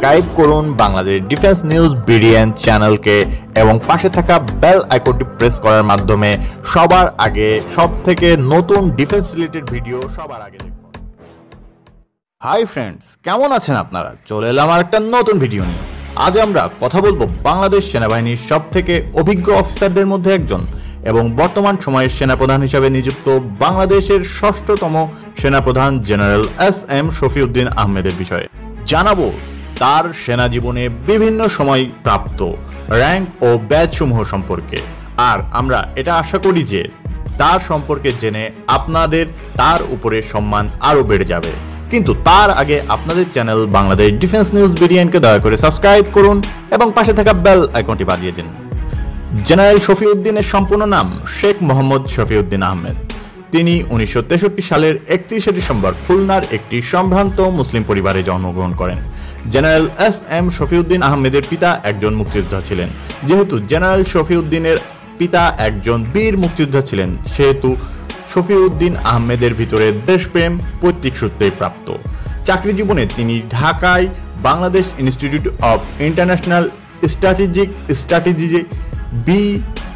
Subscribe করুন Bangladesh defence news BDN চ্যানেলকে এবং পাশে থাকা বেল আইকনটি প্রেস করার মাধ্যমে সবার আগে সব থেকে নতুন ডিফেন্স রিলেটেড ভিডিও সবার আগে দেখুন। হাই ফ্রেন্ডস, কেমন আছেন আপনারা? চলে এলাম আর একটা নতুন ভিডিও নিয়ে। আজ আমরা কথা বলব বাংলাদেশ সেনাবাহিনীর সব থেকে অভিজ্ঞ অফিসারদের মধ্যে একজন এবং বর্তমান সময়ের সেনাপ্রধান হিসাবে নিযুক্ত বাংলাদেশের ষষ্ঠতম সেনাপ্রধান জেনারেল এস এম শফিউদ্দিন আহমেদের বিষয়ে। জানাব তার সেনা জীবনে বিভিন্ন সময় প্রাপ্ত। র্যাঙ্ক ও ব্যাচ সমূহ সম্পর্কে। আর আমরা এটা আশা করি যে, তার সম্পর্কে জেনে আপনাদের তার উপরে সম্মান আরও বেড়ে যাবে। কিন্তু তার আগে আপনাদের চ্যানেল বাংলাদেশ ডিফেন্স নিউজ বিডিএনকে দয়া করে সাবস্ক্রাইব করুন এবং পাশে থাকা বেল আইকনটি বাজিয়ে দিন। জেনারেল শফিউদ্দিনের সম্পূর্ণ নাম শেখ মোহাম্মদ শফিউদ্দিন আহমেদ। তিনি উনিশশো তেষট্টি সালের একত্রিশে ডিসেম্বর খুলনার একটি সম্ভ্রান্ত মুসলিম পরিবারে জন্মগ্রহণ করেন। জেনারেল এস এম শফিউদ্দিন আহমেদের পিতা একজন মুক্তিযোদ্ধা ছিলেন। যেহেতু জেনারেল শফিউদ্দিনের পিতা একজন বীর মুক্তিযোদ্ধা ছিলেন, সেহেতু শফিউদ্দিন আহমেদের ভিতরে দেশপ্রেম পৈতৃক সূত্রেই প্রাপ্ত। চাকরি জীবনে তিনি ঢাকায় Bangladesh institute of international strategic strategy B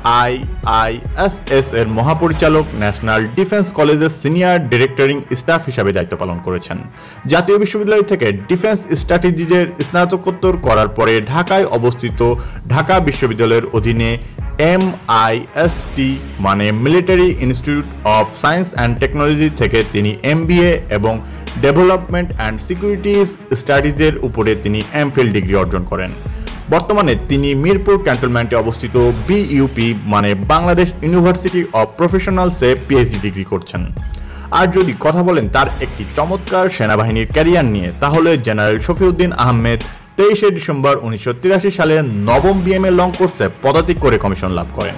I I S S এর মহাপরিচালক ন্যাশনাল ডিফেন্স কলেজের সিনিয়র ডিরেক্টরিং স্টাফ হিসাবে দায়িত্ব পালন করেছেন। জাতীয় বিশ্ববিদ্যালয় থেকে ডিফেন্স স্ট্র্যাটেজিজের স্নাতকোত্তর করার পরে ঢাকায় অবস্থিত ঢাকা বিশ্ববিদ্যালয়ের অধীনে এম আই এস টি মানে military institute of science and technology থেকে তিনি এম এবং ডেভেলপমেন্ট অ্যান্ড সিকিউরিটিজ স্টাডিজের উপরে তিনি এমফিল ডিগ্রি অর্জন করেন। বর্তমানে তিনি মিরপুর ক্যান্টনমেন্টে অবস্থিত বিইউপি মানে বাংলাদেশ ইউনিভার্সিটি অব প্রফেশনালসে পিএইচডি ডিগ্রি করছেন। আর যদি কথা বলেন তার একটি চমৎকার সেনাবাহিনীর ক্যারিয়ার নিয়ে, তাহলে জেনারেল শফিউদ্দিন আহমেদ তেইশে ডিসেম্বর উনিশশো তিরাশি সালে নবম বিএমএ লং কোর্সে পদাতিক করে কমিশন লাভ করেন।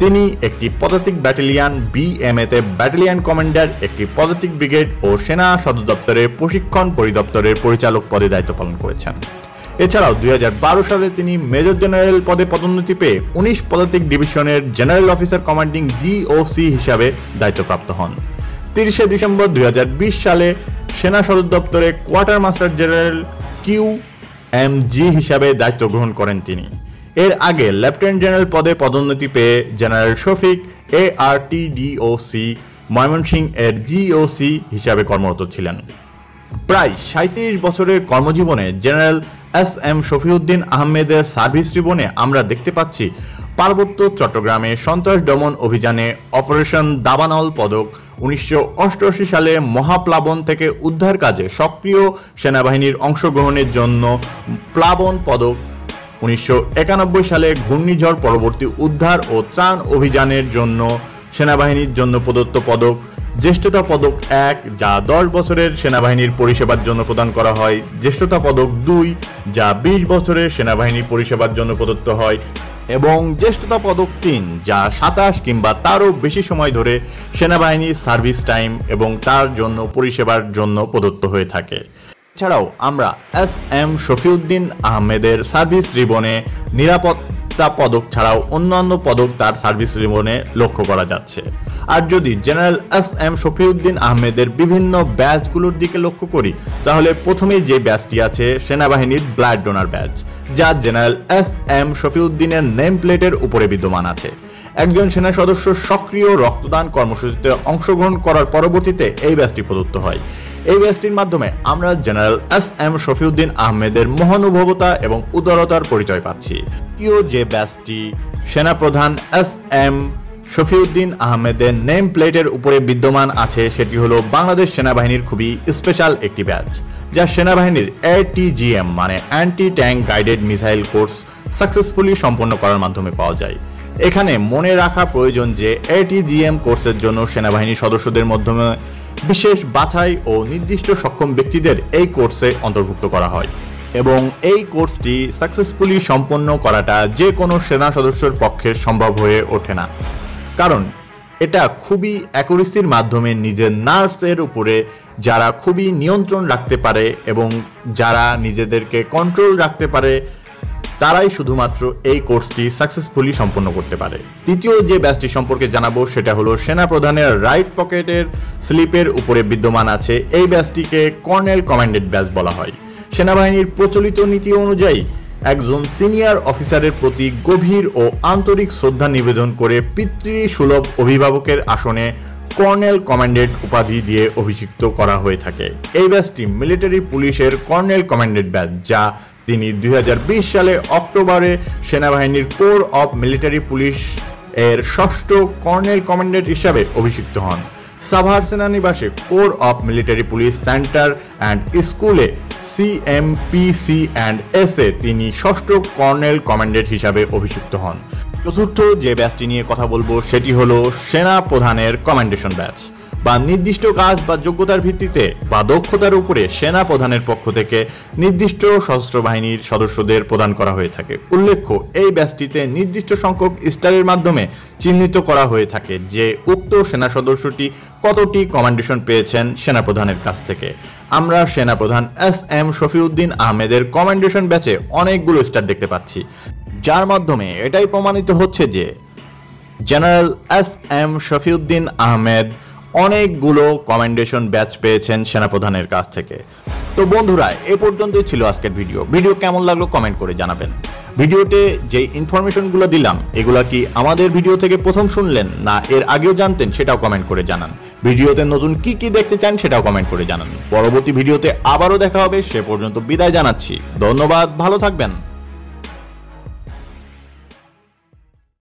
তিনি একটি পদাতিক ব্যাটালিয়ান বিএমএতে ব্যাটালিয়ান কমান্ডার, একটি পদাতিক ব্রিগেড ও সেনা সদর দপ্তরের প্রশিক্ষণ পরিদপ্তরের পরিচালক পদে দায়িত্ব পালন করেছেন। এছাড়াও দুই হাজার বারো সালে তিনি মেজর জেনারেল পদে পদোন্নতি পেয়ে উনিশ পদাতিক ডিভিশনের জেনারেল অফিসার কমান্ডিং জিওসি হিসাবে দায়িত্বপ্রাপ্ত হন। তিরিশে ডিসেম্বর দুই হাজার বিশ সালে সেনা সদর দপ্তরে quartermaster general Q M G হিসাবে দায়িত্ব গ্রহণ করেন তিনি। এর আগে লেফটেন্যান্ট জেনারেল পদে পদোন্নতি পেয়ে general Shafiq A R T DOC Mymensingh এর জিওসি হিসাবে কর্মরত ছিলেন। প্রায় সাঁত্রিশ বছরের কর্মজীবনে জেনারেল এস এম শফিউদ্দিন আহমেদের সার্ভিস জীবনে আমরা দেখতে পাচ্ছি পার্বত্য চট্টগ্রামে সন্ত্রাস দমন অভিযানে অপারেশন দাবানল পদক উনিশশো অষ্টআশি সালে মহাপ্লাবন থেকে উদ্ধার কাজে সক্রিয় সেনাবাহিনীর অংশগ্রহণের জন্য প্লাবন পদক উনিশশো একানব্বই সালে ঘূর্ণিঝড় পরবর্তী উদ্ধার ও ত্রাণ অভিযানের জন্য সেনাবাহিনীর জন্য প্রদত্ত পদক জ্যেষ্ঠতা পদক এক, যা দশ বছরের সেনাবাহিনীর পরিষেবার জন্য প্রদান করা হয়। জ্যেষ্ঠতা পদক দুই, যা বিশ বছরের সেনাবাহিনীর পরিষেবার জন্য প্রদত্ত হয়। এবং জ্যেষ্ঠতা পদক তিন, যা সাতাশ কিংবা তারও বেশি সময় ধরে সেনাবাহিনীর সার্ভিস টাইম এবং তার জন্য পরিষেবার জন্য প্রদত্ত হয়ে থাকে। এছাড়াও আমরা এস এম শফিউদ্দিন আহমেদের সার্ভিস রিবনে নিরাপত্তা পদক ছাড়াও অন্যান্য পদক তার সার্ভিস রিবনে লক্ষ্য করা যাচ্ছে। আর যদি জেনারেল এস এম শফিউদ্দিন আহমেদের বিভিন্ন ব্যাচগুলোর দিকে লক্ষ্য করি, তাহলে প্রথমেই যে ব্যাচটি আছে সেনাবাহিনীর ব্লাড ডোনার ব্যাচ, যা জেনারেল এস এম শফিউদ্দিনের নেম প্লেটের উপরে বিদ্যমান আছে। একজন সেনা সদস্য সক্রিয় রক্তদান কর্মসূচিতে অংশগ্রহণ করার পরবর্তীতে এই ব্যাচটি প্রদত্ত হয়। এই ব্যাচটির মাধ্যমে আমরা জেনারেল এস এম শফিউদ্দিন আহমেদের মহানুভবতা এবং উদারতার পরিচয় পাচ্ছি। দ্বিতীয় যে ব্যাচটি সেনাপ্রধান এস এম শফিউদ্দিন আহমেদের নেম প্লেটের উপরে বিদ্যমান আছে, সেটি হলো বাংলাদেশ সেনাবাহিনীর খুবই স্পেশাল একটি ব্যাচ, যা সেনাবাহিনীর এটিজিএম মানে anti tank guided missile course successfully সম্পন্ন করার মাধ্যমে পাওয়া যায়। এখানে মনে রাখা প্রয়োজন যে এটিজিএম কোর্সের জন্য সেনাবাহিনী সদস্যদের মাধ্যমে বিশেষ বাছাই ও নির্দিষ্ট সক্ষম ব্যক্তিদের এই কোর্সে অন্তর্ভুক্ত করা হয় এবং এই কোর্সটি সাকসেসফুলি সম্পন্ন করাটা যে কোনো সেনা সদস্যের পক্ষে সম্ভব হয়ে ওঠে না। কারণ এটা খুবই অ্যাকুরেসির মাধ্যমে নিজের নার্ভসের উপরে যারা খুবই নিয়ন্ত্রণ রাখতে পারে এবং যারা নিজেদেরকে কন্ট্রোল রাখতে পারে তারাই শুধুমাত্র এই কোর্সটি সাকসেসফুলি সম্পন্ন করতে পারে। তৃতীয় যে ব্যাচটি সম্পর্কে জানাব, সেটা হলো সেনা প্রধানের রাইট পকেটের স্লিপের উপরে বিদ্যমান আছে। এই ব্যাচটিকে কর্নেল কমান্ডেড ব্যাচ বলা হয়। সেনাবাহিনীর প্রচলিত নীতি অনুযায়ী, একজন সিনিয়র অফিসারের প্রতি গভীর ও আন্তরিক শ্রদ্ধা নিবেদন করে পিতৃ সুলভ অভিভাবকের আসনে কর্নেল কমান্ডেড উপাধি দিয়ে অভিষিক্ত করা হয়ে থাকে। এই ব্যাচটি মিলিটারি পুলিশের কর্নেল কমান্ডেড ব্যাচ যা তিনি দুই হাজার বিশ সালে অক্টোবরে সেনাবাহিনীর কোর অফ মিলিটারি পুলিশ এর ষষ্ঠ কর্নেল কমান্ডেন্ট হিসাবে অভিষিক্ত হন। সাভার সেনানিবাসে corps of military police centre and স্কুলে সিএমপিসি অ্যান্ড এস এ তিনি ষষ্ঠ কর্নেল কমান্ডেন্ট হিসাবে অভিষিক্ত হন। চতুর্থ যে ব্যাচটি নিয়ে কথা বলব সেটি হলো সেনা প্রধানের কমান্ডেশন ব্যাচ। বা নির্দিষ্ট কাজ বা যোগ্যতার ভিত্তিতে বা দক্ষতার উপরে সেনা প্রধানের পক্ষ থেকে নির্দিষ্ট সশস্ত্র বাহিনীর সদস্যদের প্রদান করা হয়ে থাকে। উল্লেখ্য, এই ব্যাচটিতে নির্দিষ্ট সংখ্যক স্টারের মাধ্যমে চিহ্নিত করা হয়ে থাকে যে উক্ত সেনা সদস্যটি কতটি কমান্ডেশন পেয়েছেন সেনাপ্রধানের কাছ থেকে। আমরা সেনাপ্রধান এস এম শফিউদ্দিন আহমেদের কমান্ডেশন ব্যাচে অনেকগুলো স্টার দেখতে পাচ্ছি। যার মাধ্যমে এটাই প্রমাণিত হচ্ছে যে general S M Shafiuddin Ahmed অনেকগুলো কমেন্ডেশন ব্যাচ পেয়েছেন সেনাপ্রধানের কাছ থেকে। তো বন্ধুরা, এ পর্যন্তই ছিল আজকের ভিডিও ভিডিও কেমন লাগল কমেন্ট করে জানাবেন। ভিডিওতে যে ইনফরমেশনগুলো দিলাম, এগুলা কি আমাদের ভিডিও থেকে প্রথম শুনলেন না এর আগেও জানতেন সেটাও কমেন্ট করে জানান। ভিডিওতে নতুন কি কি দেখতে চান সেটাও কমেন্ট করে জানান। পরবর্তী ভিডিওতে আবারও দেখা হবে, সে পর্যন্ত বিদায় জানাচ্ছি। ধন্যবাদ, ভালো থাকবেন।